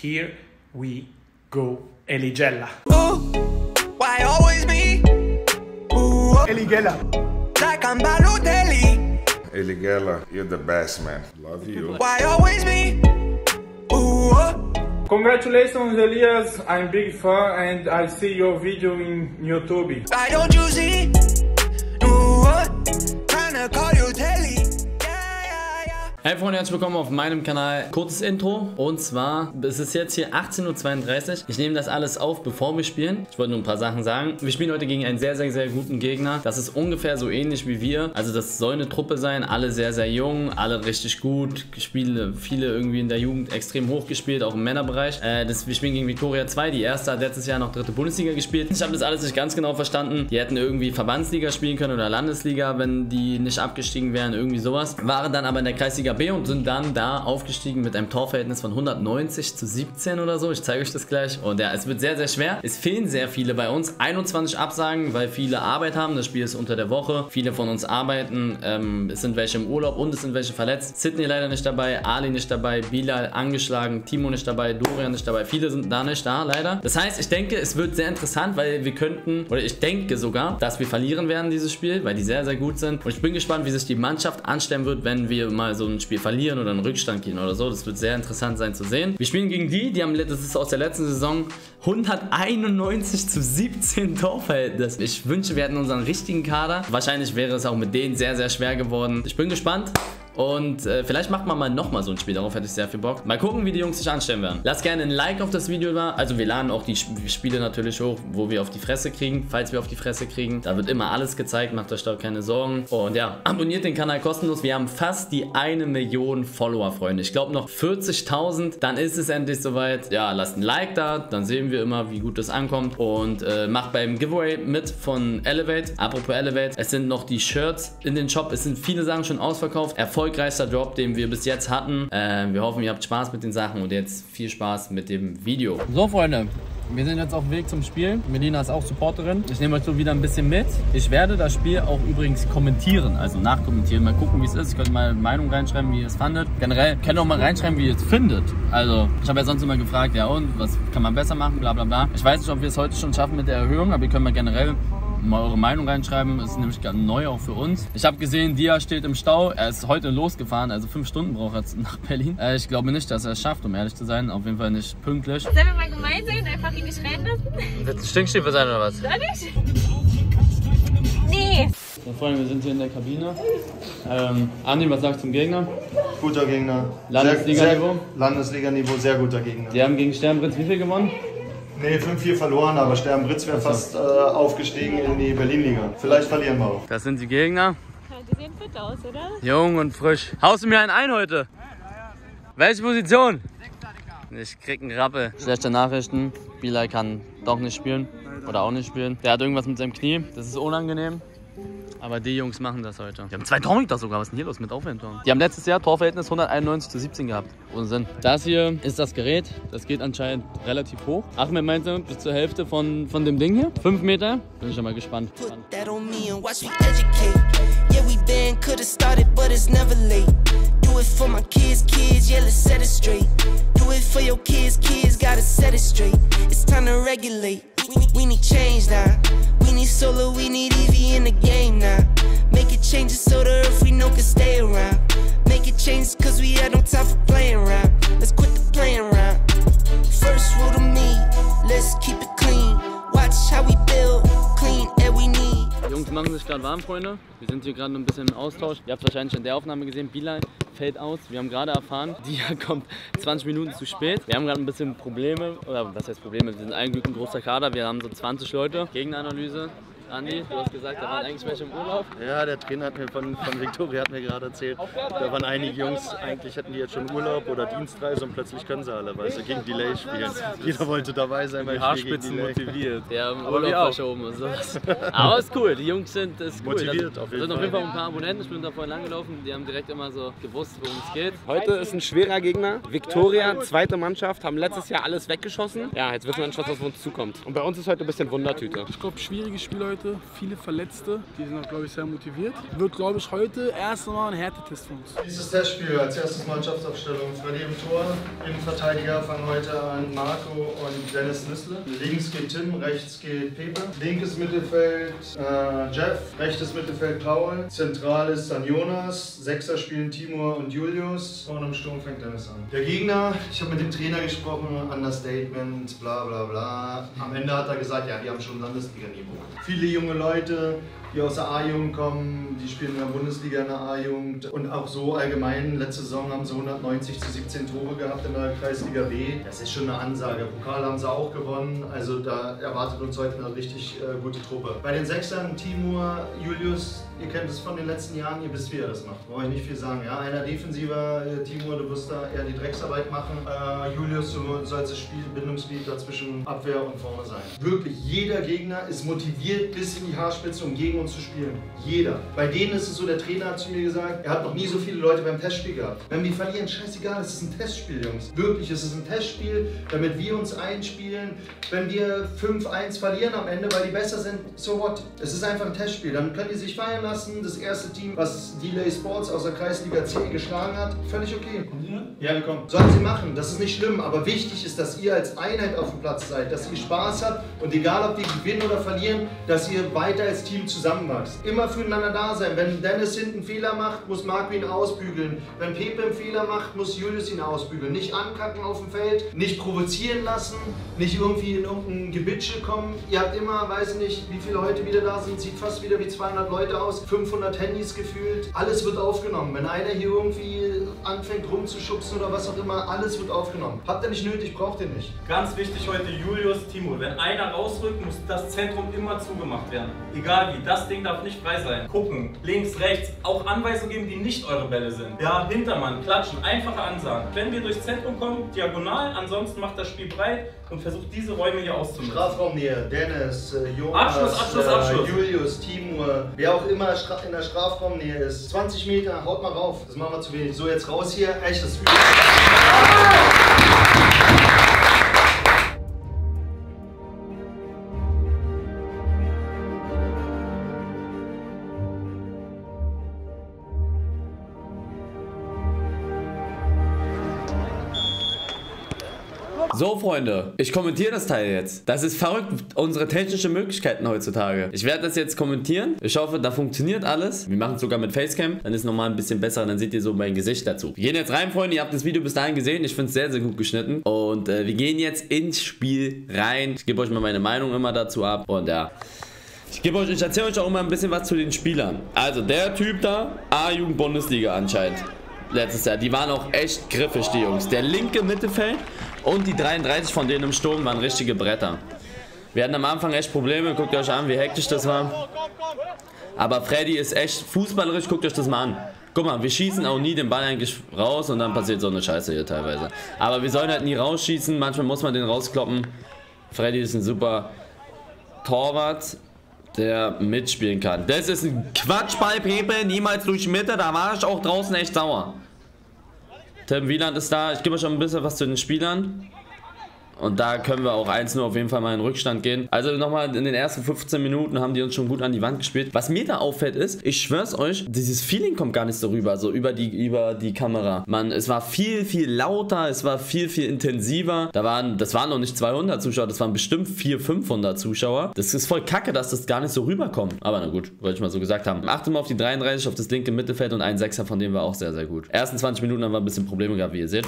here we go. Eligella. Ooh, why always me? Ooh, oh. Eligella. like I'm Balotelli. Eligella, you're the best, man. Love you. Why always me? Ooh, oh. Congratulations, Elias. I'm big fan and I see your video in YouTube. why don't you see? Hey Freunde, herzlich willkommen auf meinem Kanal. Kurzes Intro und zwar, es ist jetzt hier 18.32 Uhr. Ich nehme das alles auf, bevor wir spielen. Ich wollte nur ein paar Sachen sagen. Wir spielen heute gegen einen sehr, sehr, sehr guten Gegner. Das ist ungefähr so ähnlich wie wir. Also das soll eine Truppe sein, alle sehr, sehr jung, alle richtig gut. Spiele, viele irgendwie in der Jugend extrem hoch gespielt, auch im Männerbereich. Äh, das, wir spielen gegen Viktoria 2, die erste hat letztes Jahr noch dritte Bundesliga gespielt. Ich habe das alles nicht ganz genau verstanden. Die hätten irgendwie Verbandsliga spielen können oder Landesliga, wenn die nicht abgestiegen wären, irgendwie sowas. Waren dann aber in der Kreisliga B und sind dann da aufgestiegen mit einem Torverhältnis von 190 zu 17 oder so. Ich zeige euch das gleich. Und ja, es wird sehr, sehr schwer. Es fehlen sehr viele bei uns. 21 Absagen, weil viele Arbeit haben. Das Spiel ist unter der Woche. Viele von uns arbeiten. Ähm, es sind welche im Urlaub und es sind welche verletzt. Sydney leider nicht dabei, Ali nicht dabei, Bilal angeschlagen, Timo nicht dabei, Dorian nicht dabei. Viele sind da nicht da, leider. Das heißt, ich denke, es wird sehr interessant, weil wir könnten, oder ich denke sogar, dass wir verlieren werden dieses Spiel, weil die sehr, sehr gut sind. Und ich bin gespannt, wie sich die Mannschaft anstellen wird, wenn wir mal so ein Spiel verlieren oder einen Rückstand gehen oder so. Das wird sehr interessant sein zu sehen. Wir spielen gegen die, die haben, das ist aus der letzten Saison 191 zu 17 Torverhältnis. Ich wünsche, wir hätten unseren richtigen Kader. Wahrscheinlich wäre es auch mit denen sehr, sehr schwer geworden. Ich bin gespannt. Und äh, vielleicht macht man mal nochmal so ein Spiel, darauf hätte ich sehr viel Bock. Mal gucken, wie die Jungs sich anstellen werden. Lasst gerne ein Like auf das Video da. Also wir laden auch die Sp Spiele natürlich hoch, wo wir auf die Fresse kriegen, falls wir auf die Fresse kriegen. Da wird immer alles gezeigt, macht euch da keine Sorgen. Und ja, abonniert den Kanal kostenlos. Wir haben fast die eine Million Follower, Freunde. Ich glaube noch 40.000, dann ist es endlich soweit. Ja, lasst ein Like da, dann sehen wir immer, wie gut das ankommt. Und äh, macht beim Giveaway mit von Elevate. Apropos Elevate, es sind noch die Shirts in den Shop. Es sind viele Sachen schon ausverkauft. Erfolgreichster Drop, den wir bis jetzt hatten. Äh, wir hoffen, ihr habt Spaß mit den Sachen und jetzt viel Spaß mit dem Video. So, Freunde. Wir sind jetzt auf dem Weg zum Spiel. Melina ist auch Supporterin. Ich nehme euch so wieder ein bisschen mit. Ich werde das Spiel auch übrigens kommentieren, also nachkommentieren. Mal gucken, wie es ist. Ihr könnt mal Meinung reinschreiben, wie ihr es fandet. Generell könnt ihr auch mal reinschreiben, wie ihr es findet. Also, ich habe ja sonst immer gefragt, ja und, was kann man besser machen, bla bla bla. Ich weiß nicht, ob wir es heute schon schaffen mit der Erhöhung, aber ihr könnt mal generell mal eure Meinung reinschreiben. Das ist nämlich ganz neu auch für uns. Ich habe gesehen, Dia steht im Stau. Er ist heute losgefahren, also fünf Stunden braucht er nach Berlin. Äh, ich glaube nicht, dass er es schafft, um ehrlich zu sein. Auf jeden Fall nicht pünktlich. Sollen wir mal gemein sein, einfach ihn nicht reinlassen? Wird ein Stinkstiefel sein oder was? Soll ich? Nee. So, Freunde, wir sind hier in der Kabine. Ähm, Andi, was sagst du zum Gegner? Guter Gegner. Landesliga-Niveau? Landesliga-Niveau, sehr guter Gegner. Die haben gegen Sternprinz wie viel gewonnen? Nee, 5-4 verloren, aber Sternbritz wäre fast äh, aufgestiegen in die Berlin-Liga. Vielleicht verlieren wir auch. Das sind die Gegner. Die sehen fit aus, oder? Jung und frisch. Haust du mir einen ein heute? Welche Position? Ich krieg einen Rappel. Schlechte Nachrichten. Bilal kann doch nicht spielen. Oder auch nicht spielen. Der hat irgendwas mit seinem Knie. Das ist unangenehm. Aber die Jungs machen das heute. Die haben zwei Torhüter sogar. Was ist denn hier los mit Aufwendung? Die haben letztes Jahr Torverhältnis 191 zu 17 gehabt. Ohne Sinn. Das hier ist das Gerät. Das geht anscheinend relativ hoch. Achmed meinte bis zur Hälfte von, von dem Ding hier. Fünf Meter. Bin ich schon mal gespannt. Put that on me and watch me educate. Yeah, we been could've started, but it's never late. Do it for my kids, kids, yeah, let's set it straight. Do it for your kids, kids, gotta set it straight. It's time to regulate. We, we need change now. We need solo, we need Evie in the game now. Make it changes so the earth we know can stay around. Make it change cause we had no time for playing around. Let's quit the playing around. First rule to me, let's keep it clean. Watch how we build, clean air we need. Die Jungs machen sich gerade warm, Freunde. Wir sind hier gerade ein bisschen im Austausch. Ihr habt wahrscheinlich in der Aufnahme gesehen, Bilal fällt aus. Wir haben gerade erfahren, Dia kommt 20 Minuten zu spät. Wir haben gerade ein bisschen Probleme, oder was heißt Probleme? Wir sind ein Glück ein großer Kader. Wir haben so 20 Leute. Gegenanalyse. Andi, du hast gesagt, da waren eigentlich welche im Urlaub. Ja, der Trainer hat mir von, von Victoria hat mir gerade erzählt, da waren einige Jungs, eigentlich hätten die jetzt schon Urlaub oder Dienstreise und plötzlich können sie alle, weil sie gegen Delay spielen. Jeder wollte dabei sein, weil gegen Delay. motiviert. Aber wir Urlaub verschoben und sowas. Aber ist cool, die Jungs sind ist cool. Motiviert Da auf jeden sind auf Fall. jeden Fall ein paar Abonnenten. Ich bin da vorhin langgelaufen. Die haben direkt immer so gewusst, worum es geht. Heute ist ein schwerer Gegner. Viktoria, zweite Mannschaft, haben letztes Jahr alles weggeschossen. Ja, jetzt wissen wir nicht, was auf uns zukommt. Und bei uns ist heute ein bisschen Wundertüte. Ich glaube, schwieriges Spiel heute. Heute, viele Verletzte, die sind auch, glaube ich, sehr motiviert. Wird, glaube ich, heute erst einmal ein Härtetest für uns. Dieses Testspiel als erstes Mannschaftsaufstellung. Freddy im Tor, Innenverteidiger fangen heute an Marco und Dennis Nüssle. Links geht Tim, rechts geht Pepe. Linkes Mittelfeld äh, Jeff, rechtes Mittelfeld Paul. Zentral ist dann Jonas. Sechser spielen Timur und Julius. Vorne im Sturm fängt Dennis an. Der Gegner, ich habe mit dem Trainer gesprochen, Understatement, bla bla bla. Am Ende hat er gesagt, ja, die haben schon Landesliga-Niveau. Viele junge Leute, die aus der A-Jugend kommen, die spielen in der Bundesliga in der A-Jugend und auch so allgemein. Letzte Saison haben sie 190 zu 17 Tore gehabt in der Kreisliga B. Das ist schon eine Ansage. Pokal haben sie auch gewonnen, also da erwartet uns heute eine richtig äh, gute Truppe. Bei den Sechsern, Timur, Julius, ihr kennt es von den letzten Jahren, ihr wisst, wie er das macht. Brauche ich nicht viel sagen. Ja, einer defensiver, äh, Timur, du wirst da eher die Drecksarbeit machen. Äh, Julius, du sollst das Spiel, dazwischen Abwehr und vorne sein. Wirklich, jeder Gegner ist motiviert bis in die Haarspitze, um gegen uns zu spielen. Jeder. Bei denen ist es so, der Trainer hat zu mir gesagt, er hat noch nie so viele Leute beim Testspiel gehabt. Wenn wir verlieren, scheißegal, es ist ein Testspiel, Jungs. Wirklich, es ist ein Testspiel, damit wir uns einspielen. Wenn wir 5-1 verlieren am Ende, weil die besser sind, so what? Es ist einfach ein Testspiel. Dann können die sich feiern lassen. Das erste Team, was Delay Sports aus der Kreisliga C geschlagen hat, völlig okay. Ja, wir kommen. Sollen sie machen, das ist nicht schlimm, aber wichtig ist, dass ihr als Einheit auf dem Platz seid, dass ihr Spaß habt und egal ob wir gewinnen oder verlieren, dass ihr weiter als Team zusammenwachst. Immer füreinander da sein. Wenn Dennis hinten einen Fehler macht, muss Marco ihn ausbügeln. Wenn Pepe einen Fehler macht, muss Julius ihn ausbügeln. Nicht ankacken auf dem Feld, nicht provozieren lassen, nicht irgendwie in irgendein Gebitsche kommen. Ihr habt immer, weiß nicht, wie viele heute wieder da sind, sieht fast wieder wie 200 Leute aus, 500 Handys gefühlt. Alles wird aufgenommen. Wenn einer hier irgendwie anfängt rumzuschubsen oder was auch immer, alles wird aufgenommen. Habt ihr nicht nötig, braucht ihr nicht. Ganz wichtig heute Julius, Timo. Wenn einer rausrückt, muss das Zentrum immer zugemacht werden. Egal wie, das Ding darf nicht frei sein. Gucken, links, rechts, auch Anweisungen geben, die nicht eure Bälle sind. Ja, Hintermann, klatschen, einfache Ansagen. Wenn wir durchs Zentrum kommen, diagonal, ansonsten macht das Spiel breit und versucht diese Räume hier auszunutzen. Strafraumnähe, Dennis, äh, Jonas, Abschluss, Abschluss, äh, Abschluss. Julius, Timur, wer auch immer stra- in der Strafraumnähe ist. 20 Meter, haut mal rauf. Das machen wir zu wenig. So, jetzt raus hier. Echt, das ist übel. So, Freunde, ich kommentiere das Teil jetzt. Das ist verrückt, unsere technischen Möglichkeiten heutzutage. Ich werde das jetzt kommentieren. Ich hoffe, da funktioniert alles. Wir machen es sogar mit Facecam. Dann ist nochmal ein bisschen besser. Dann seht ihr so mein Gesicht dazu. Wir gehen jetzt rein, Freunde. Ihr habt das Video bis dahin gesehen. Ich finde es sehr, sehr gut geschnitten. Und äh, wir gehen jetzt ins Spiel rein. Ich gebe euch mal meine Meinung immer dazu ab. Und ja. Ich gebe euch, ich erzähle euch auch immer ein bisschen was zu den Spielern. Also der Typ da, A-Jugend Bundesliga anscheinend. Letztes Jahr. Die waren auch echt griffig, die Jungs. Der linke Mittelfeld und die 33 von denen im Sturm waren richtige Bretter. Wir hatten am Anfang echt Probleme. Guckt euch an, wie hektisch das war. Aber Freddy ist echt fußballerisch. Guckt euch das mal an. Guck mal, wir schießen auch nie den Ball eigentlich raus und dann passiert so eine Scheiße hier teilweise. Aber wir sollen halt nie rausschießen. Manchmal muss man den rauskloppen. Freddy ist ein super Torwart, der mitspielen kann. Das ist ein Quatschball, Pepe. Niemals durch Mitte. Da war ich auch draußen echt sauer. Tim Wieland ist da. Ich gebe euch schon ein bisschen was zu den Spielern. Und da können wir auch 1-0 auf jeden Fall mal in Rückstand gehen. Also nochmal in den ersten 15 Minuten haben die uns schon gut an die Wand gespielt. Was mir da auffällt ist, ich schwör's euch, dieses Feeling kommt gar nicht so rüber, so über die, über die Kamera. Man, es war viel, viel lauter, es war viel, viel intensiver. Da waren, das waren noch nicht 200 Zuschauer, das waren bestimmt 400, 500 Zuschauer. Das ist voll kacke, dass das gar nicht so rüberkommt. Aber na gut, wollte ich mal so gesagt haben. Achte mal auf die 33, auf das linke Mittelfeld und ein Sechser von dem war auch sehr, sehr gut. Ersten 20 Minuten haben wir ein bisschen Probleme gehabt, wie ihr seht.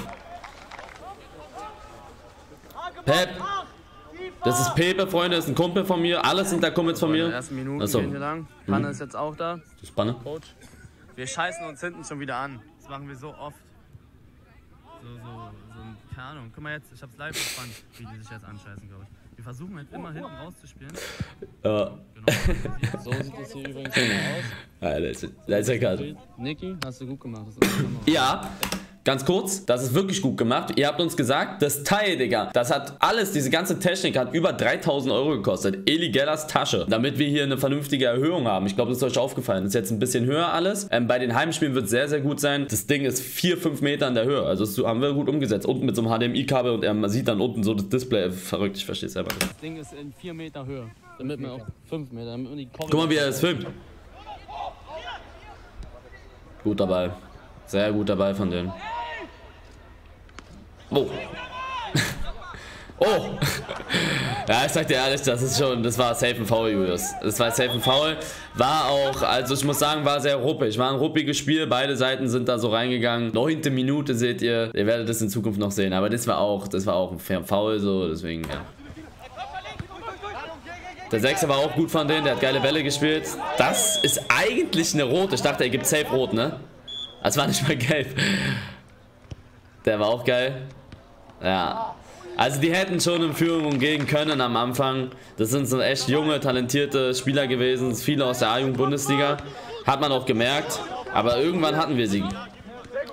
Pep. Das ist Pepe, Freunde, das ist ein Kumpel von mir. Alles sind da Kumpels von In mir. den ersten Minuten Achso. gehen wir lang. Panne ist jetzt auch da. Die Spanne. Coach. Wir scheißen uns hinten schon wieder an. Das machen wir so oft. So, so, so, ein- keine Ahnung. Guck mal jetzt, ich hab's live gespannt, wie die sich jetzt anscheißen, glaube ich. Wir versuchen halt immer hinten rauszuspielen. Ja. Genau. so sieht das hier übrigens aus. Alter, das ist, das ist ja krass. Niki, hast du gut gemacht. Das ist Ja, ganz kurz, das ist wirklich gut gemacht. Ihr habt uns gesagt, das Teil, Digga, das hat alles, diese ganze Technik hat über 3000 Euro gekostet. Eli Gellers Tasche, damit wir hier eine vernünftige Erhöhung haben. Ich glaube, das ist euch aufgefallen. Das ist jetzt ein bisschen höher alles. Ähm, bei den Heimspielen wird es sehr, sehr gut sein. Das Ding ist 4, 5 Meter in der Höhe. Also das haben wir gut umgesetzt. Unten mit so einem HDMI-Kabel und er man sieht dann unten so das Display. Verrückt, ich verstehe es selber nicht. Das Ding ist in 4 Meter Höhe. Damit man auch 5 Meter, damit man die Guck mal, wie er das filmt. Guter Ball. Sehr guter Ball von denen. Oh. oh. Ja, ich sag dir ehrlich, das ist schon, das war safe ein Foul, Julius. Das war safe ein Foul. War auch, also ich muss sagen, war sehr ruppig. War ein ruppiges Spiel. Beide Seiten sind da so reingegangen. Neunte Minute seht ihr. Ihr werdet das in Zukunft noch sehen. Aber das war auch, das war auch ein Foul, so, deswegen, ja. Der Sechser war auch gut von denen, der hat geile Bälle gespielt. Das ist eigentlich eine Rot. Ich dachte, er gibt safe Rot, ne? Das war nicht mal gelb. Der war auch geil. Ja. Also die hätten schon in Führung gehen können am Anfang. Das sind so echt junge, talentierte Spieler gewesen. Viele aus der A-Jugend-Bundesliga. Hat man auch gemerkt. Aber irgendwann hatten wir sie.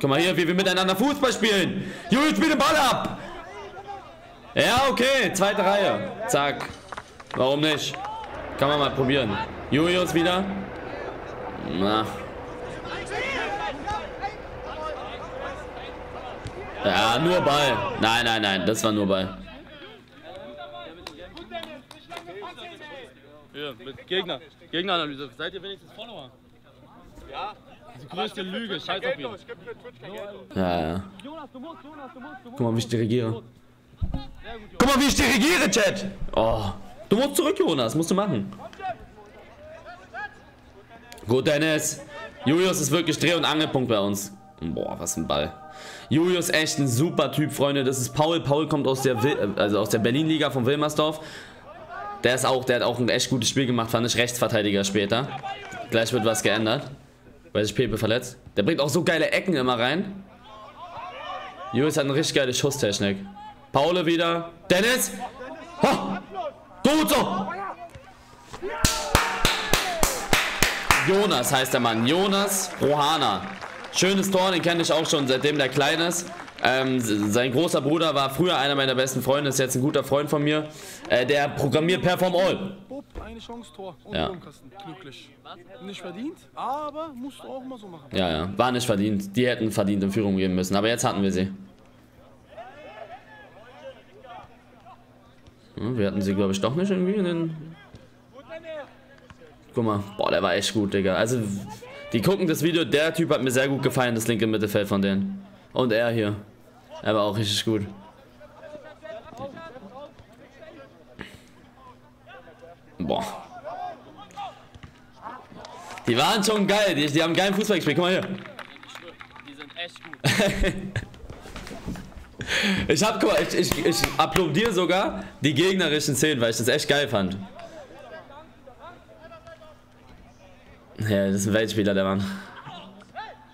Guck mal hier, wie wir miteinander Fußball spielen. Julius, spiel den Ball ab. Ja, okay. Zweite Reihe. Zack. Warum nicht? Kann man mal probieren. Julius wieder. Na. Ja, nur Ball. Nein, nein, nein, das war nur Ball. Mit Gegner. Gegneranalyse. Seid ihr wenigstens Follower? Ja. Die größte Lüge, scheiß auf ihn. Ja, ja. Guck mal, wie ich dirigiere. Guck mal, wie ich dirigiere, Chat. Oh. Du musst zurück, Jonas. Musst du machen. Gut, Dennis. Julius ist wirklich Dreh- und Angelpunkt bei uns. Boah, was ein Ball. Julius echt ein super Typ, Freunde. Das ist Paul. Paul kommt aus der, also der Berlin-Liga von Wilmersdorf. Der ist auch, der hat auch ein echt gutes Spiel gemacht, fand ich Rechtsverteidiger später. Gleich wird was geändert, weil sich Pepe verletzt. Der bringt auch so geile Ecken immer rein. Julius hat eine richtig geile Schusstechnik. Paul wieder. Dennis! Ha! Gut so! Jonas heißt der Mann. Jonas Rohana. Schönes Tor, den kenne ich auch schon, seitdem der klein ist. Ähm, sein großer Bruder war früher einer meiner besten Freunde, ist jetzt ein guter Freund von mir. Äh, der programmiert Perform All. Eine Chance, Tor. Und Ja. Glücklich. Nicht verdient, aber musst du auch mal so machen. Ja, ja, war nicht verdient. Die hätten verdient in Führung gehen müssen, aber jetzt hatten wir sie. Ja, wir hatten sie, glaube ich, doch nicht irgendwie in den... Guck mal, boah, der war echt gut, Digga. Also, die gucken das Video, der Typ hat mir sehr gut gefallen, das linke Mittelfeld von denen. Und er hier. Er war auch richtig gut. Boah. Die waren schon geil, die, die haben geilen Fußball gespielt. Guck mal hier. Ich hab, guck mal, ich, ich, ich applaudiere sogar die gegnerischen Szenen, weil ich das echt geil fand. Ja, das ist ein Weltspieler, der Mann.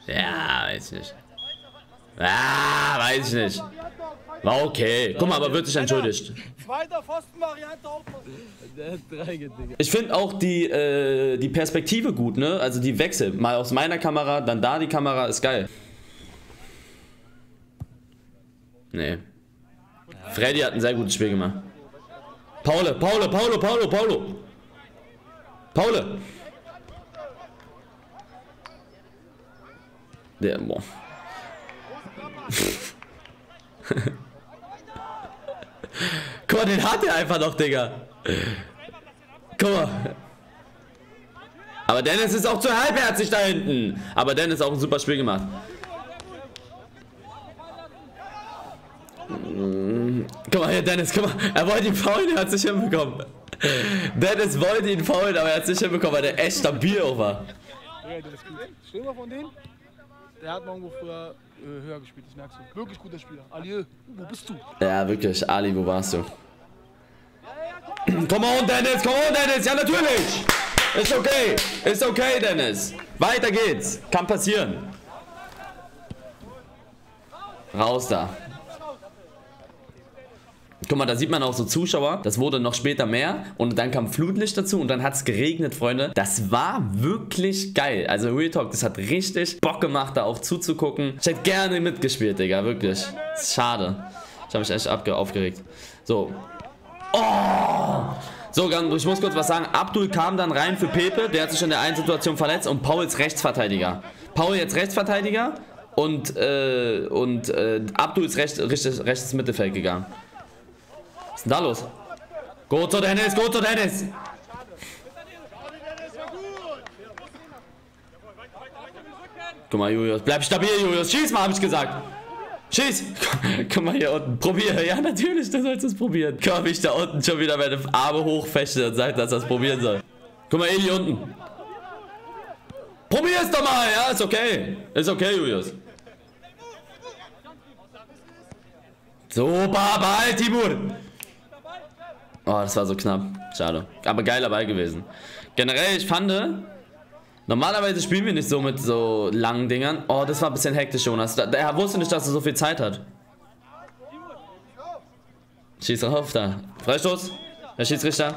Ja, weiß ich nicht. Ah, weiß ich nicht. War okay. Guck mal, aber wird sich entschuldigt. Ich finde auch die, äh, die Perspektive gut, ne? Also die Wechsel. Mal aus meiner Kamera, dann da die Kamera, ist geil. Nee. Freddy hat ein sehr gutes Spiel gemacht. Paule, Paule, Paulo, Paulo, Paulo. Paule. Der, boah. Guck mal, den hat er einfach noch, Digga. Guck mal. Aber Dennis ist auch zu halbherzig da hinten. Aber Dennis auch ein super Spiel gemacht. Guck mal hier, Dennis, guck mal. Er wollte ihn faulen, er hat sich hinbekommen. Dennis wollte ihn faulen, aber er hat sich hinbekommen, weil der echt stabil war. Ja, der ist gut. Stürmer von denen, der hat mal irgendwo früher äh, höher gespielt, das merkst du. Wirklich guter Spieler. Alieu, wo bist du? Ja, wirklich. Ali, wo warst du? Komm on, Dennis, komm on, Dennis. Ja, natürlich. Ist okay. Ist okay, Dennis. Weiter geht's. Kann passieren. Raus da. Guck mal, da sieht man auch so Zuschauer. Das wurde noch später mehr. Und dann kam Flutlicht dazu und dann hat es geregnet, Freunde. Das war wirklich geil. Also Real Talk, das hat richtig Bock gemacht, da auch zuzugucken. Ich hätte gerne mitgespielt, Digga. Wirklich. Schade. Ich habe mich echt aufgeregt. So. Oh! So, ich muss kurz was sagen. Abdul kam dann rein für Pepe. Der hat sich in der einen Situation verletzt. Und Paul ist Rechtsverteidiger. Paul jetzt Rechtsverteidiger. Und, äh, und äh, Abdul ist recht, rechtes, rechtes Mittelfeld gegangen. Was ist denn da los? Go so, Dennis, go so, Dennis. Guck mal, Julius. Bleib stabil, Julius. Schieß mal, hab ich gesagt. Schieß! Guck mal hier unten, probier. Ja, natürlich, du sollst es probieren. Komm, ich da unten schon wieder meine Arme hochfechte und sagt, dass er es probieren soll. Guck mal, Eli unten. Probier's doch mal, ja, ist okay. Ist okay, Julius. Super, bald, Timur. Oh, das war so knapp. Schade. Aber geil dabei gewesen. Generell, ich fand, normalerweise spielen wir nicht so mit so langen Dingern. Oh, das war ein bisschen hektisch, Jonas. Er wusste nicht, dass er so viel Zeit hat. Schieß drauf, da. Freistoß. Der Schiedsrichter.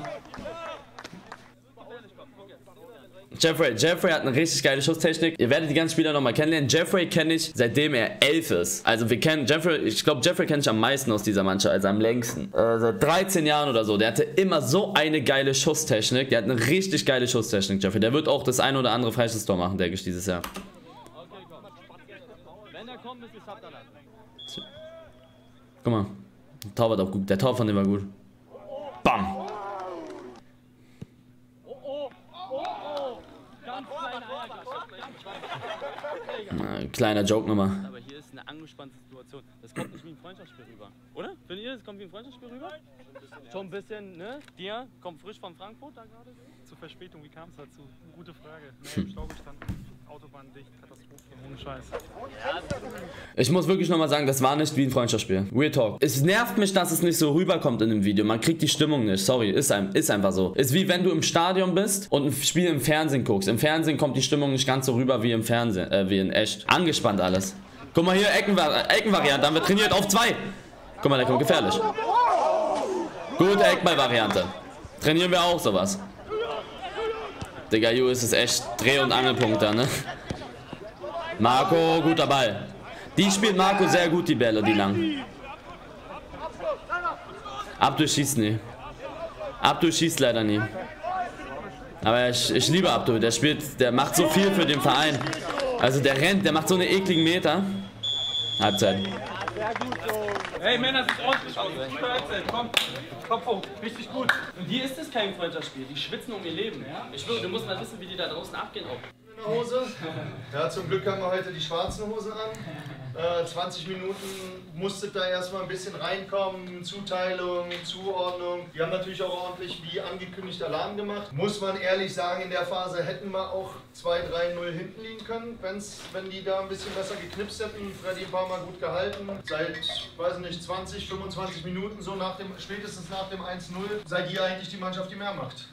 Jeffrey, Jeffrey hat eine richtig geile Schusstechnik. Ihr werdet die ganzen Spieler nochmal kennenlernen. Jeffrey kenne ich, seitdem er elf ist. Also wir kennen Jeffrey, ich glaube Jeffrey kenne ich am meisten aus dieser Mannschaft, also am längsten. Äh, seit 13 Jahren oder so. Der hatte immer so eine geile Schusstechnik. Der hat eine richtig geile Schusstechnik, Jeffrey. Der wird auch das ein oder andere Freistoßtor machen, denke ich, dieses Jahr. Guck mal. Der Tor war auch gut. Der Tor von dem war gut. Bam. Na, kleiner Joke nochmal. Aber hier ist eine angespannte Situation. Das kommt nicht wie ein Freundschaftsspiel rüber. Oder? Findet ihr, das kommt wie ein Freundschaftsspiel rüber? Schon ein bisschen, ne? Dir kommt frisch von Frankfurt da gerade? Zur Verspätung, wie kam es dazu? Gute Frage. Nee, im Stau gestanden. Ich muss wirklich nochmal sagen, das war nicht wie ein Freundschaftsspiel. Real Talk. Es nervt mich, dass es nicht so rüberkommt in dem Video. Man kriegt die Stimmung nicht. Sorry, ist, ein, ist einfach so. Ist wie wenn du im Stadion bist und ein Spiel im Fernsehen guckst. Im Fernsehen kommt die Stimmung nicht ganz so rüber wie im Fernsehen, äh, wie in echt. Angespannt alles. Guck mal hier, Eckenvari Eckenvariante. Haben wir trainiert auf zwei. Guck mal, der kommt gefährlich. Gute Eckball-Variante. Trainieren wir auch sowas. Digga, Ju ist es echt Dreh- und Angelpunkt da, ne? Marco, guter Ball. Die spielt Marco sehr gut, die Bälle, die lang. Abdul schießt nie. Abdul schießt leider nie. Aber ich, ich liebe Abdul, der spielt, der macht so viel für den Verein. Also der rennt, der macht so eine ekligen Meter. Halbzeit. Hey Männer, sieht ordentlich aus. Gute Halbzeit. Komm, Kopf hoch. Richtig gut. Und hier ist es kein Freundschaftsspiel. Die schwitzen um ihr Leben. Ich schwöre, du musst mal wissen, wie die da draußen abgehen auch. Hose. Ja, zum Glück haben wir heute die schwarzen Hose an. Äh, 20 Minuten musstet da erstmal ein bisschen reinkommen, Zuteilung, Zuordnung. Wir haben natürlich auch ordentlich wie angekündigt Alarm gemacht. Muss man ehrlich sagen, in der Phase hätten wir auch 2-3-0 hinten liegen können, wenn's, wenn die da ein bisschen besser geknipst hätten. Freddy paar Mal gut gehalten. Seit, weiß nicht, 20, 25 Minuten so nach dem, spätestens nach dem 1-0, seid ihr eigentlich die Mannschaft, die mehr macht.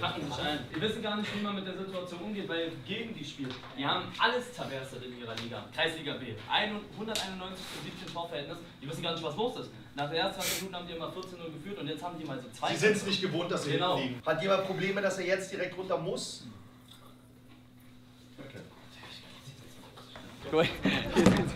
Kacken sich ein. Die wissen gar nicht, wie man mit der Situation umgeht, weil gegen die spielt. Die haben alles zerberstet in ihrer Liga. Kreisliga B. 191 zu 17 Torverhältnis. Die wissen gar nicht, was los ist. Nach der ersten 20 Minuten haben die immer 14-0 geführt und jetzt haben die mal so zwei. Sie sind es nicht gewohnt, dass sie Genau. hinten liegen. Hat jemand Probleme, dass er jetzt direkt runter muss?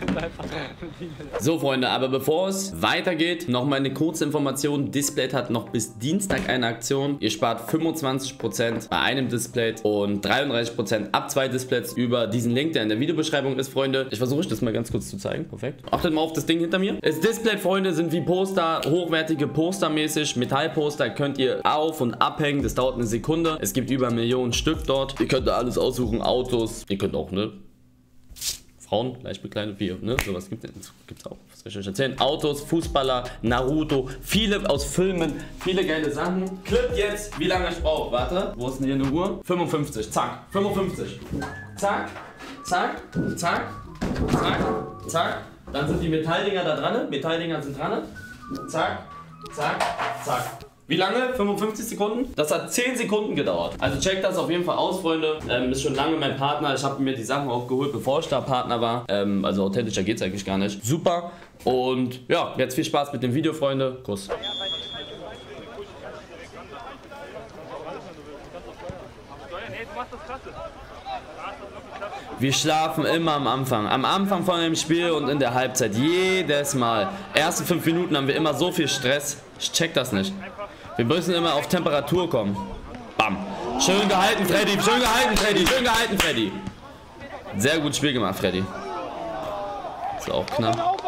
So, Freunde, aber bevor es weitergeht, nochmal eine kurze Information. Display hat noch bis Dienstag eine Aktion. Ihr spart 25% bei einem Display und 33% ab zwei Displays über diesen Link, der in der Videobeschreibung ist, Freunde. Ich versuche euch das mal ganz kurz zu zeigen. Perfekt. Achtet mal auf das Ding hinter mir. Das Display, Freunde, sind wie Poster, hochwertige Poster mäßig. Metallposter könnt ihr auf- und abhängen. Das dauert eine Sekunde. Es gibt über Millionen Stück dort. Ihr könnt da alles aussuchen. Autos. Ihr könnt auch, ne? Frauen, leicht bekleidet, wie, ne? Sowas gibt es auch. Was soll ich euch erzählen? Autos, Fußballer, Naruto, viele aus Filmen, viele geile Sachen. Clip jetzt, wie lange ich brauche. Warte, wo ist denn hier eine Uhr? 55, zack, 55. Zack, zack, zack, zack, zack. Dann sind die Metalldinger da dran, Metalldinger sind dran. Zack, zack, zack. Wie lange? 55 Sekunden? Das hat 10 Sekunden gedauert. Also checkt das auf jeden Fall aus, Freunde. Ähm, ist schon lange mein Partner. Ich habe mir die Sachen auch geholt, bevor ich da Partner war. Ähm, also authentischer geht's eigentlich gar nicht. Super. Und ja, jetzt viel Spaß mit dem Video, Freunde. Kuss. Wir schlafen immer am Anfang. Am Anfang von dem Spiel und in der Halbzeit. Jedes Mal. Ersten fünf Minuten haben wir immer so viel Stress. Ich check das nicht. Wir müssen immer auf Temperatur kommen. Bam. Schön gehalten, Freddy. Schön gehalten, Freddy. Schön gehalten, Freddy. Sehr gut Spiel gemacht, Freddy. Ist auch knapp.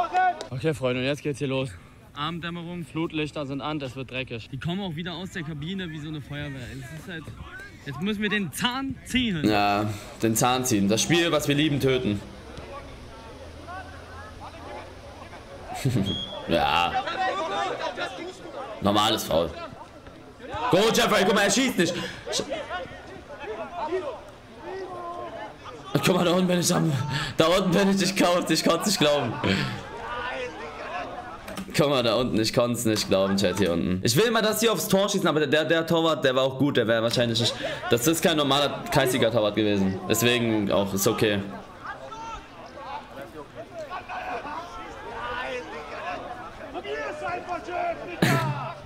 Okay, Freunde, und jetzt geht's hier los. Abenddämmerung, Flutlichter sind an, das wird dreckig. Die kommen auch wieder aus der Kabine wie so eine Feuerwehr. Halt, jetzt müssen wir den Zahn ziehen. Ja, den Zahn ziehen. Das Spiel, was wir lieben, töten. ja. Normales Faul. Go, Jeffrey, guck mal, er schießt nicht. Sch Guck mal, da unten bin ich am. Da unten bin ich, ich kaut, ich konnte es nicht glauben. Guck mal, da unten, ich konnte es nicht glauben, Chat hier unten. Ich will mal das hier aufs Tor schießen, aber der, der Torwart, der war auch gut, der wäre wahrscheinlich nicht. Das ist kein normaler Kreisliga-Torwart gewesen. Deswegen auch, ist okay.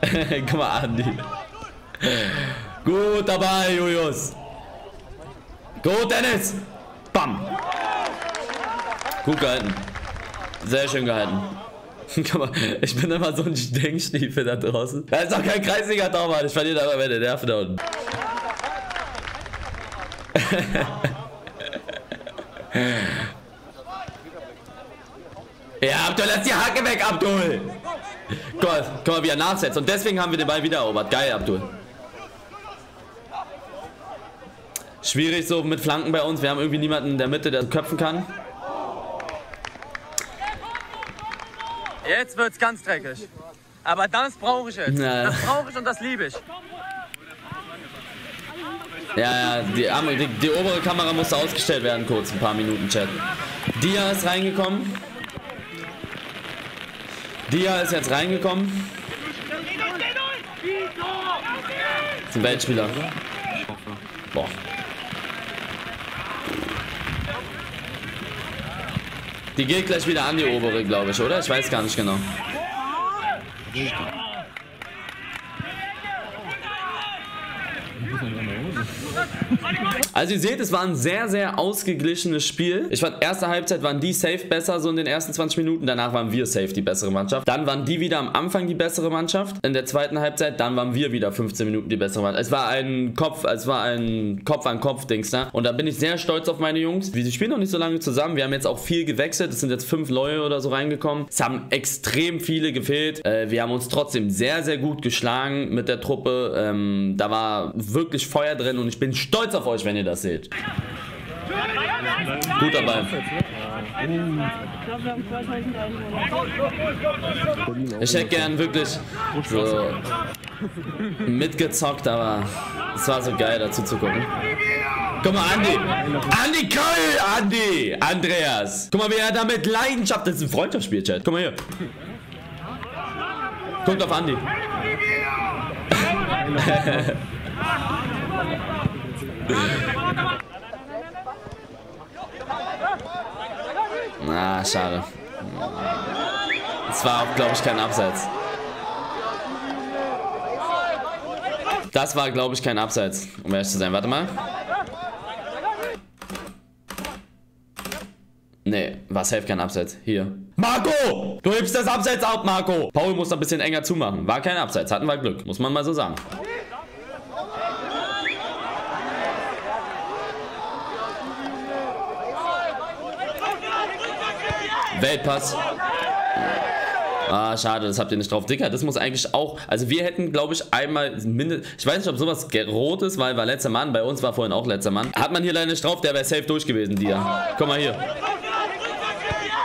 Guck mal, Andi. Gut dabei, Julius. Gut, Dennis. Bam. Gut gehalten. Sehr schön gehalten. Ich bin immer so ein Denkstiefel da draußen. Da ist doch kein kreisiger Torwart. Ich verliere aber meine Nerven da unten. ja, Abdul, lass die Hacke weg, Abdul. Gott, guck mal, wie er nachsetzt. Und deswegen haben wir den Ball wieder erobert. Geil, Abdul. Schwierig so mit Flanken bei uns. Wir haben irgendwie niemanden in der Mitte, der köpfen kann. Jetzt wird's ganz dreckig. Aber das brauche ich jetzt. Ja. Das brauche ich und das liebe ich. Ja, ja, die, die, die obere Kamera musste ausgestellt werden, kurz, ein paar Minuten Chat. Dia ist reingekommen. Dia ist jetzt reingekommen. Ist ein Weltspieler. Boah. Die geht gleich wieder an die obere, glaube ich, oder? Ich weiß gar nicht genau. Also ihr seht, es war ein sehr, sehr ausgeglichenes Spiel. Ich fand, erste Halbzeit waren die safe besser, so in den ersten 20 Minuten. Danach waren wir safe die bessere Mannschaft. Dann waren die wieder am Anfang die bessere Mannschaft. In der zweiten Halbzeit, dann waren wir wieder 15 Minuten die bessere Mannschaft. Es war ein Kopf, es war ein Kopf-an-Kopf-Dings da. Und da bin ich sehr stolz auf meine Jungs. Wir spielen noch nicht so lange zusammen. Wir haben jetzt auch viel gewechselt. Es sind jetzt fünf Leute oder so reingekommen. Es haben extrem viele gefehlt. Äh, wir haben uns trotzdem sehr, sehr gut geschlagen mit der Truppe. Ähm, da war wirklich Feuer drin und ich bin stolz auf euch, wenn ihr das seht. Gut dabei. Ich hätte gern wirklich so mitgezockt, aber es war so geil dazu zu gucken. Guck mal, Andi. Andi Köll, Andi. Andreas. Guck mal, wie er da mit Leidenschaft. Das ist ein Freundschaftsspiel, Chat. Guck mal hier. Guckt auf Andi. Ah, schade. Es war auch, glaube ich, kein Abseits. Das war, glaube ich, kein Abseits, um ehrlich zu sein. Warte mal. Nee, war safe kein Abseits. Hier. Marco! Du hebst das Abseits ab, Marco! Paul muss ein bisschen enger zumachen. War kein Abseits. Hatten wir Glück. Muss man mal so sagen. Weltpass. Ah, schade, das habt ihr nicht drauf. Dicker, das muss eigentlich auch. Also, wir hätten, glaube ich, einmal mindestens. Ich weiß nicht, ob sowas rot ist, weil war letzter Mann. Bei uns war vorhin auch letzter Mann. Hat man hier leider nicht drauf, der wäre safe durch gewesen, dir. Guck mal hier.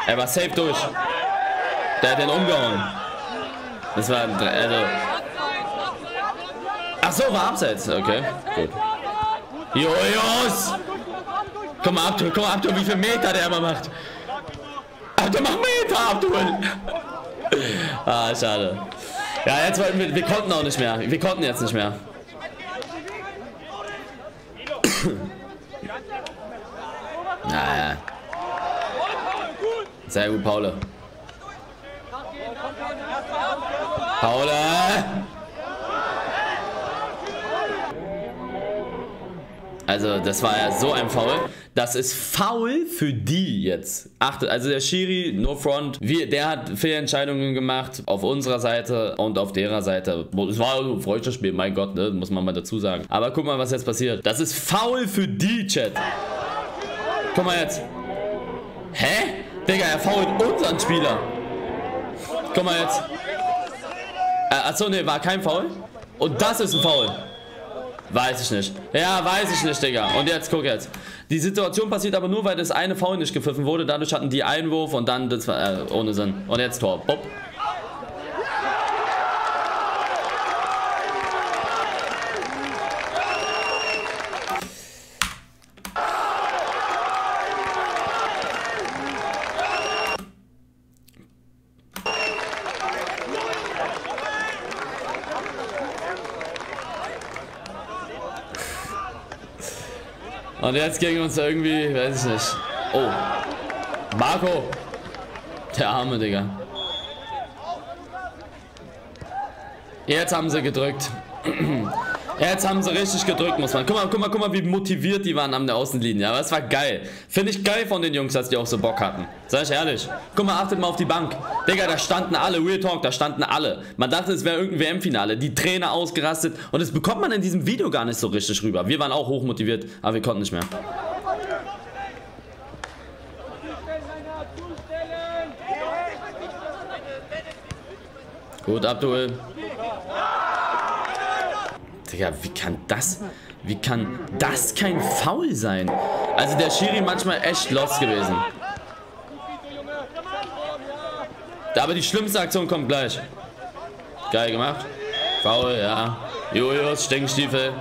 Er war safe durch. Der hat den umgehauen. Das war. Also. Ach so, war abseits. Okay, gut. Jojos! Komm mal, Abdul, komm mal, Abdul, wie viel Meter der immer macht. Abdul, mach Meter, Abdul! ah, schade. Ja, jetzt wollten wir, wir konnten auch nicht mehr. Wir konnten jetzt nicht mehr. naja. Sehr gut, Paule. Paule! Also, das war ja so ein Foul. Das ist faul für die jetzt. Achtet, also der Schiri, no front, wir, der hat Fehlentscheidungen gemacht auf unserer Seite und auf derer Seite. Es war ein Freundschaftsspiel, mein Gott, ne, muss man mal dazu sagen. Aber guck mal, was jetzt passiert. Das ist faul für die, Chat. Guck mal jetzt. Hä? Digga, er fault unseren Spieler. Guck mal jetzt. Äh, achso, ne, war kein Foul. Und das ist ein Foul. Weiß ich nicht. Ja, weiß ich nicht, Digga. Und jetzt, guck jetzt. Die Situation passiert aber nur, weil das eine Foul nicht gepfiffen wurde. Dadurch hatten die Einwurf und dann, das war äh, ohne Sinn. Und jetzt Tor. Bob. Und jetzt gegen uns irgendwie, weiß ich nicht. Oh. Marco. Der arme Digga. Jetzt haben sie gedrückt. Jetzt haben sie richtig gedrückt, muss man. Guck mal, guck mal, guck mal, wie motiviert die waren an der Außenlinie. Aber es war geil. Finde ich geil von den Jungs, dass die auch so Bock hatten. Sag ich ehrlich. Guck mal, achtet mal auf die Bank. Digga, da standen alle. Real Talk, da standen alle. Man dachte, es wäre irgendein WM-Finale. Die Trainer ausgerastet. Und das bekommt man in diesem Video gar nicht so richtig rüber. Wir waren auch hochmotiviert, aber wir konnten nicht mehr. Gut, Abdul. Digga, wie kann das, wie kann das kein Foul sein? Also der Schiri manchmal echt lost gewesen. Aber die schlimmste Aktion kommt gleich. Geil gemacht. Foul, ja. Julius, Stinkstiefel.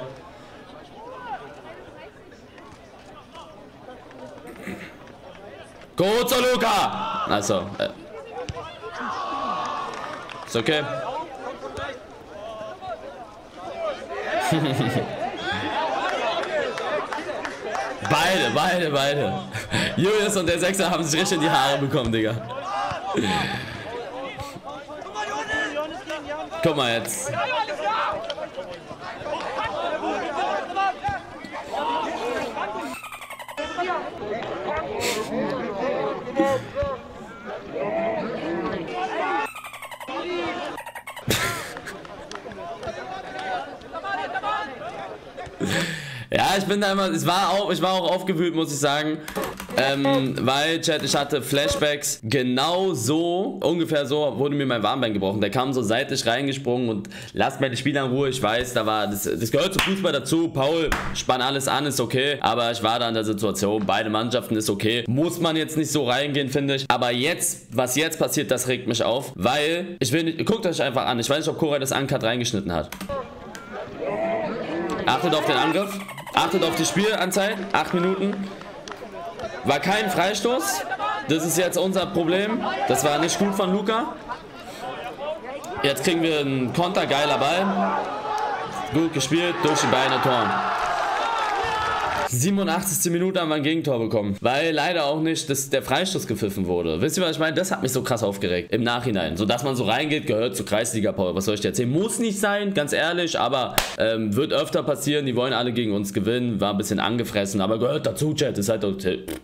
Kurzer Luca! Achso. Äh. Ist okay. beide, beide, beide. Julius und der Sechser haben sich richtig in die Haare bekommen, Digga. Guck mal jetzt. Ja, ich bin da immer, es war auch, ich war auch aufgewühlt, muss ich sagen. Ähm, weil, Chat, ich hatte Flashbacks genau so, ungefähr so, wurde mir mein Warnbein gebrochen. Der kam so seitlich reingesprungen und lasst meine Spieler in Ruhe. Ich weiß, da war, das, das gehört zum Fußball dazu. Paul, spann alles an, ist okay. Aber ich war da in der Situation, beide Mannschaften ist okay. Muss man jetzt nicht so reingehen, finde ich. Aber jetzt, was jetzt passiert, das regt mich auf. Weil, ich will nicht, guckt euch einfach an. Ich weiß nicht, ob Koray das Uncut reingeschnitten hat. Achtet auf den Angriff. Achtet auf die Spielanzeit. Acht Minuten. War kein Freistoß. Das ist jetzt unser Problem. Das war nicht gut von Luca. Jetzt kriegen wir einen Konter. Geiler Ball. Gut gespielt. Durch die Beine. Tor. 87. Minute haben wir ein Gegentor bekommen. Weil leider auch nicht dass der Freistoß gepfiffen wurde. Wisst ihr, was ich meine? Das hat mich so krass aufgeregt. Im Nachhinein. So dass man so reingeht, gehört zur Kreisliga Power. Was soll ich dir erzählen? Muss nicht sein, ganz ehrlich, aber ähm, wird öfter passieren. Die wollen alle gegen uns gewinnen. War ein bisschen angefressen, aber gehört dazu, Chat. Ist halt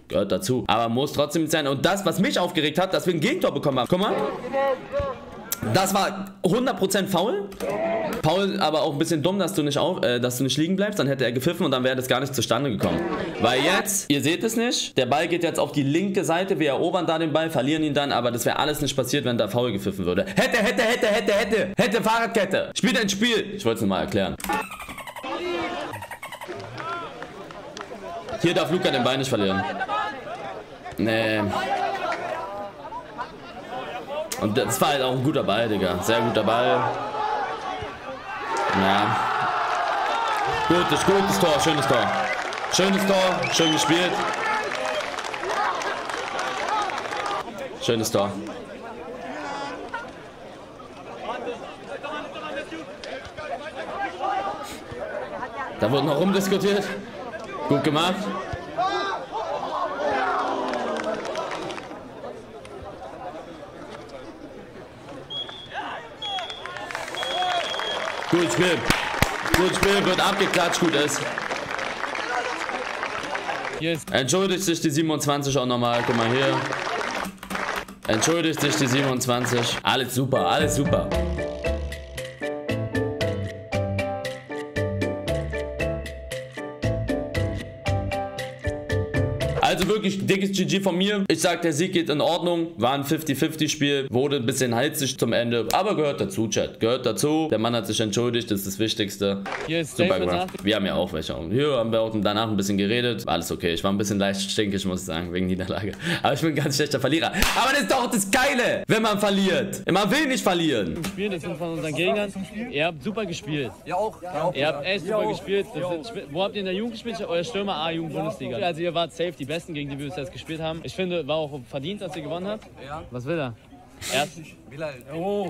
gehört dazu. Aber muss trotzdem nicht sein. Und das, was mich aufgeregt hat, dass wir ein Gegentor bekommen haben. Guck mal. Das war 100% faul. Paul aber auch ein bisschen dumm, dass du nicht auf, äh, dass du nicht liegen bleibst. Dann hätte er gepfiffen und dann wäre das gar nicht zustande gekommen. Weil jetzt, ihr seht es nicht, der Ball geht jetzt auf die linke Seite. Wir erobern da den Ball, verlieren ihn dann, aber das wäre alles nicht passiert, wenn da faul gepfiffen würde. Hätte, hätte, hätte, hätte, hätte, hätte Fahrradkette. Spielt ein Spiel. Ich wollte es mal erklären. Hier darf Luca den Ball nicht verlieren. Nee. Und das war halt auch ein guter Ball, Digga. Sehr guter Ball. Ja. Gutes, gutes Tor, schönes Tor. Schönes Tor, schön gespielt. Schönes Tor. Da wurde noch rumdiskutiert. Gut gemacht. Gut Spiel. Gut Spiel, wird abgeklatscht, gut ist. Entschuldigt sich die 27 auch nochmal, guck mal hier. Entschuldigt sich die 27. Alles super, alles super. Wirklich dickes GG von mir. Ich sag, der Sieg geht in Ordnung. War ein 50-50-Spiel. Wurde ein bisschen halsig zum Ende. Aber gehört dazu, Chat. Gehört dazu. Der Mann hat sich entschuldigt. Das ist das Wichtigste. Hier ist Super gemacht. Wir haben ja auch welche. Und hier haben wir auch danach ein bisschen geredet. War alles okay. Ich war ein bisschen leicht stinkig, muss ich sagen, wegen Niederlage. Aber ich bin ein ganz schlechter Verlierer. Aber das ist doch das Geile, wenn man verliert. Man will nicht verlieren. Spiel, das sind von unseren Gegnern. Ihr habt super gespielt. Ja, auch. Ja, auch. Ihr habt echt super gespielt. Das sind, wo habt ihr in der Jugend gespielt? Euer Stürmer A-Jugend-Bundesliga. Also ihr wart safe die Besten, gegen die wir bis jetzt gespielt haben. Ich finde, war auch verdient, dass ihr gewonnen habt. Ja. Was will er? Erst, Bilal.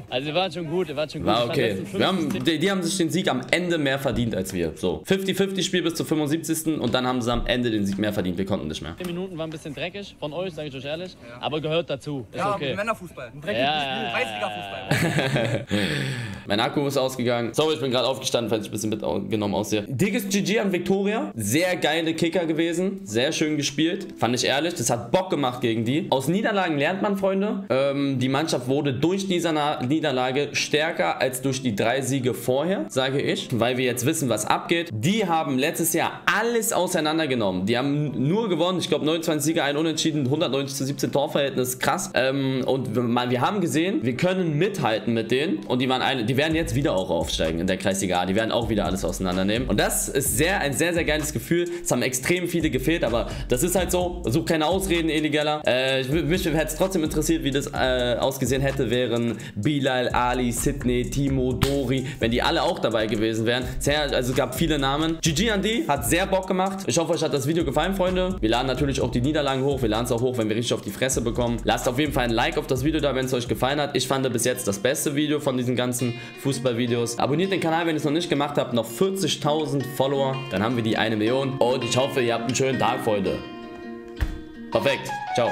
also ihr wart schon gut, ihr wart schon gut. War okay. Wir haben, 50 die, die haben sich den Sieg am Ende mehr verdient als wir. So, 50-50 Spiel bis zur 75. Und dann haben sie am Ende den Sieg mehr verdient. Wir konnten nicht mehr. Minuten war ein bisschen dreckig von euch, sage ich euch ehrlich. Aber gehört dazu. Ist Ja, okay. Männerfußball. Ein Ja, ja, ja, Kreisliga-Fußball. Mein Akku ist ausgegangen. Sorry, ich bin gerade aufgestanden, falls ich ein bisschen mitgenommen aussehe. Dickes GG an Victoria. Sehr geile Kicker gewesen. Sehr schön gespielt. Fand ich ehrlich. Das hat Bock gemacht gegen die. Aus Niederlagen lernt man, Freunde. Ähm, die Mannschaft wurde durch diese Na Niederlage stärker als durch die drei Siege vorher, sage ich. Weil wir jetzt wissen, was abgeht. Die haben letztes Jahr alles auseinandergenommen. Die haben nur gewonnen. Ich glaube, 29 Siege, ein Unentschieden, 190 zu 17 Torverhältnis. Krass. Ähm, und wir, haben gesehen, wir können mithalten mit denen. Und die waren eine, die werden jetzt wieder auch aufsteigen in der Kreisliga A. Die werden auch wieder alles auseinandernehmen. Und das ist sehr, ein sehr, sehr geiles Gefühl. Es haben extrem viele gefehlt, aber das ist halt so. Such keine Ausreden, Illegaler. Äh, ich, mich hätte es trotzdem interessiert, wie das äh, ausgesehen hätte, wären Bilal, Ali, Sidney, Timo, Dori, wenn die alle auch dabei gewesen wären. Sehr, also es gab viele Namen. GG an die, hat sehr Bock gemacht. Ich hoffe, euch hat das Video gefallen, Freunde. Wir laden natürlich auch die Niederlagen hoch. Wir laden es auch hoch, wenn wir richtig auf die Fresse bekommen. Lasst auf jeden Fall ein Like auf das Video da, wenn es euch gefallen hat. Ich fand bis jetzt das beste Video von diesen ganzen Fußballvideos. Abonniert den Kanal, wenn ihr es noch nicht gemacht habt. Noch 40.000 Follower. Dann haben wir die eine Million. Und ich hoffe, ihr habt einen schönen Tag, Freunde. Perfekt. Ciao.